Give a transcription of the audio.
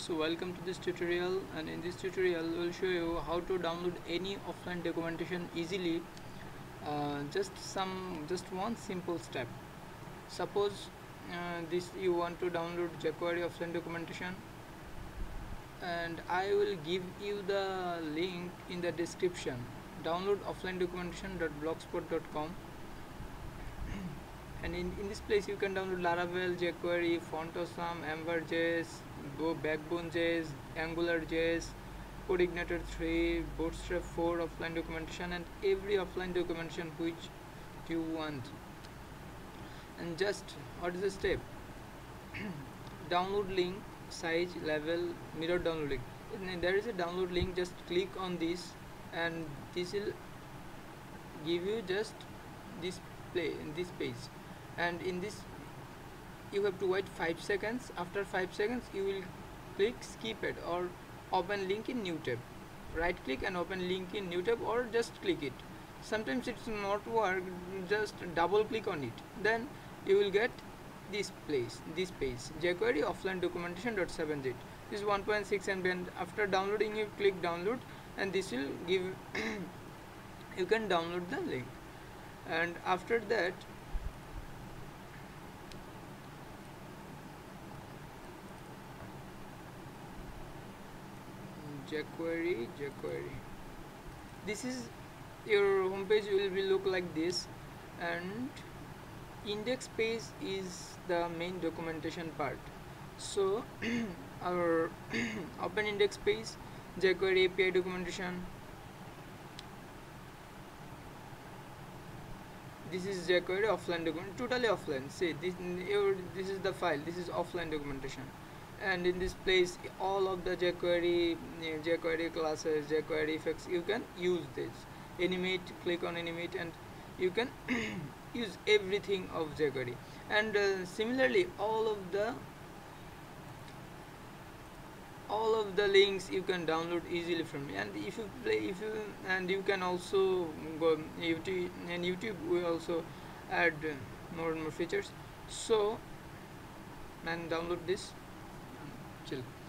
so welcome to this tutorial and in this tutorial we'll show you how to download any offline documentation easily. Uh, just some just one simple step. Suppose uh, this you want to download jQuery offline documentation and I will give you the link in the description. Download offline documentation.blogspot.com and in, in this place you can download Laravel, jQuery, Font Awesome, Ember.js, Backbone.js, AngularJS, CodeIgniter 3, Bootstrap 4 offline documentation and every offline documentation which you want. And just what is the step? Download link size level mirror download link. There is a download link just click on this and this will give you just this play in this page and in this you have to wait 5 seconds. After 5 seconds you will click skip it or open link in new tab. Right click and open link in new tab or just click it. Sometimes it's not work just double click on it. Then you will get this place this page. jQuery offline documentation.7z this is 1.6 MB and after downloading you click download and this will give you can download the link. And after that jQuery jQuery. This is your homepage will be look like this and index page is the main documentation part. So our open index page jQuery API documentation. This is jQuery offline document totally offline. See this your this is the file this is offline documentation and in this place all of the jQuery jQuery classes jQuery effects you can use this. Animate click on animate and you can use everything of jQuery. And uh, similarly all of the all of the links you can download easily from me. And if you play if you and you can also go YouTube and YouTube will also add more and more features. So and download this Chile.